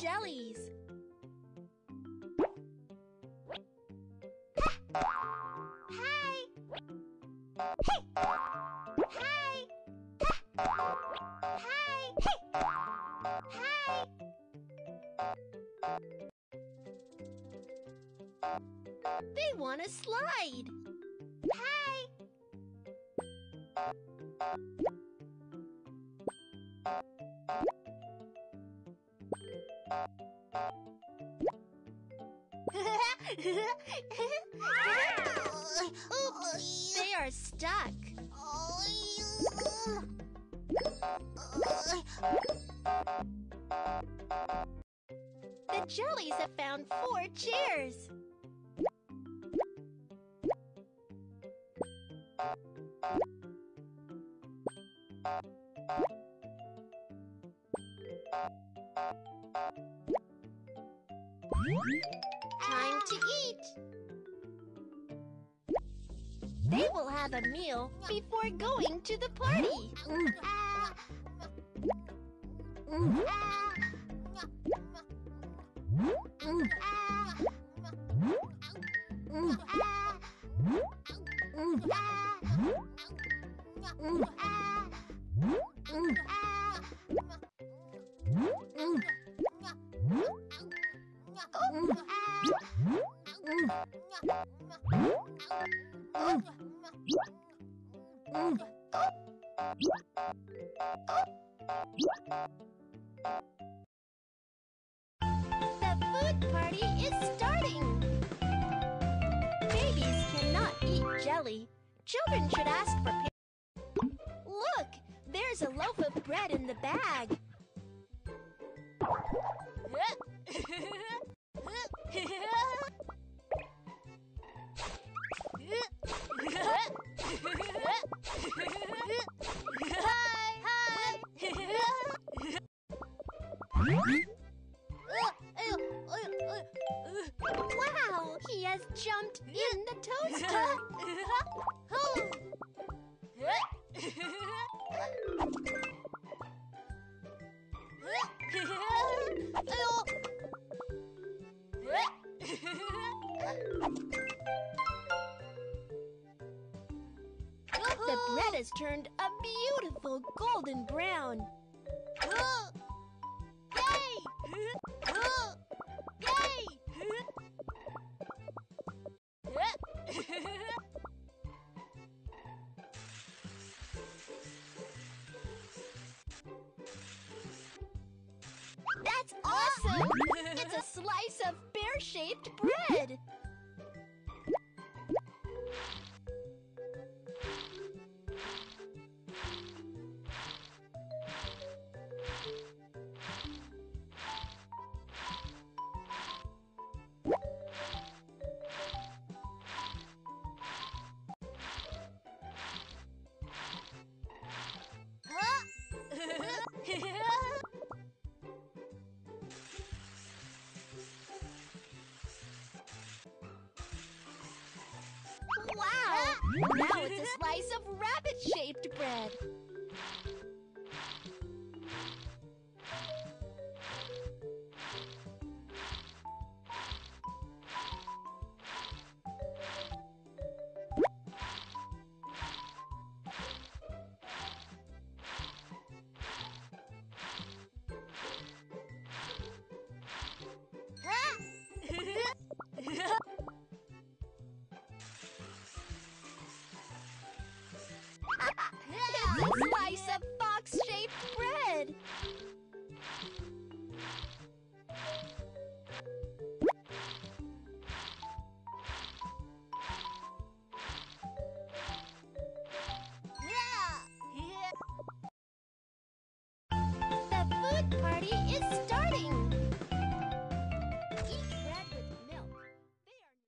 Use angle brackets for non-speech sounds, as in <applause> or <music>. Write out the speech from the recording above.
jellies. Hi! Hey! Hi! Hi! Hi! They want to slide. Hi! <laughs> They are stuck. The jellies have found four chairs. Time to eat. They will have a meal before going to the party. The food party is starting! Babies cannot eat jelly. Children should ask for Look! There's a loaf of bread in the bag. Has jumped in the The bread has turned a beautiful golden brown. That's awesome! It's a slice of bear-shaped bread! Wow! <laughs> Now it's a slice of rabbit-shaped bread. party is starting!